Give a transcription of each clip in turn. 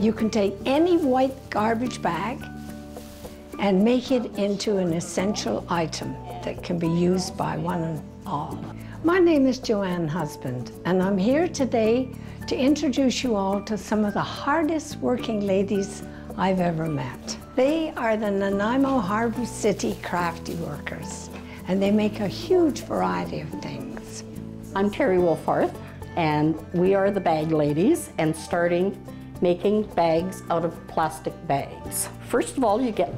You can take any white garbage bag and make it into an essential item that can be used by one and all. My name is Joanne Husband, and I'm here today to introduce you all to some of the hardest working ladies I've ever met. They are the Nanaimo Harbour City crafty workers, and they make a huge variety of things. I'm Terry Wolfarth, and we are the bag ladies and starting making bags out of plastic bags. First of all, you get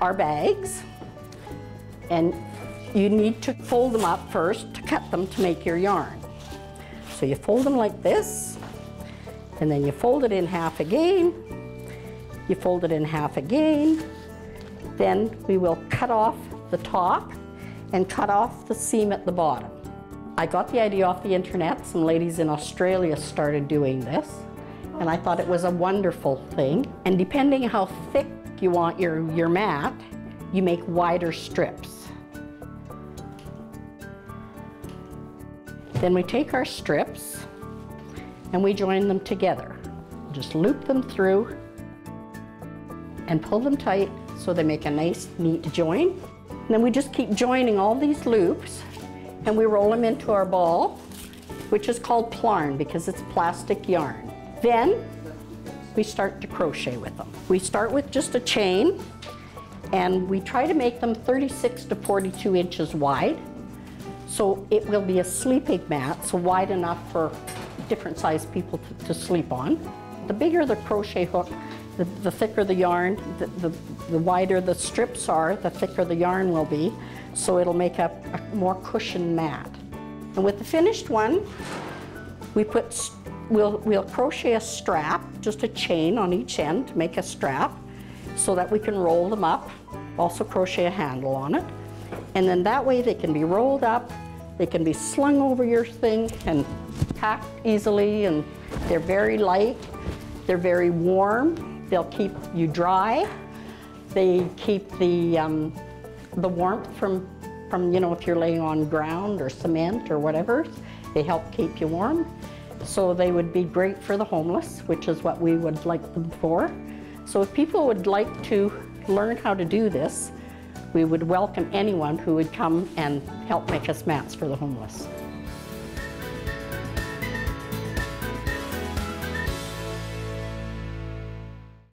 our bags, and you need to fold them up first to cut them to make your yarn. So you fold them like this, and then you fold it in half again, you fold it in half again, then we will cut off the top and cut off the seam at the bottom. I got the idea off the internet. Some ladies in Australia started doing this, and I thought it was a wonderful thing. And depending how thick you want your, your mat, you make wider strips. Then we take our strips and we join them together. Just loop them through and pull them tight so they make a nice neat join. And then we just keep joining all these loops and we roll them into our ball, which is called plarn because it's plastic yarn. Then we start to crochet with them. We start with just a chain and we try to make them 36 to 42 inches wide. So it will be a sleeping mat, so wide enough for different sized people to, to sleep on. The bigger the crochet hook, the, the thicker the yarn, the, the, the, wider the strips are, the thicker the yarn will be. So it'll make a, a more cushioned mat. And with the finished one, we put We'll, we'll crochet a strap, just a chain on each end to make a strap so that we can roll them up. Also crochet a handle on it. And then that way they can be rolled up, they can be slung over your thing and packed easily and they're very light, they're very warm, they'll keep you dry, they keep the, um, the warmth from, from, you know, if you're laying on ground or cement or whatever, they help keep you warm. So they would be great for the homeless, which is what we would like them for. So if people would like to learn how to do this, we would welcome anyone who would come and help make us mats for the homeless.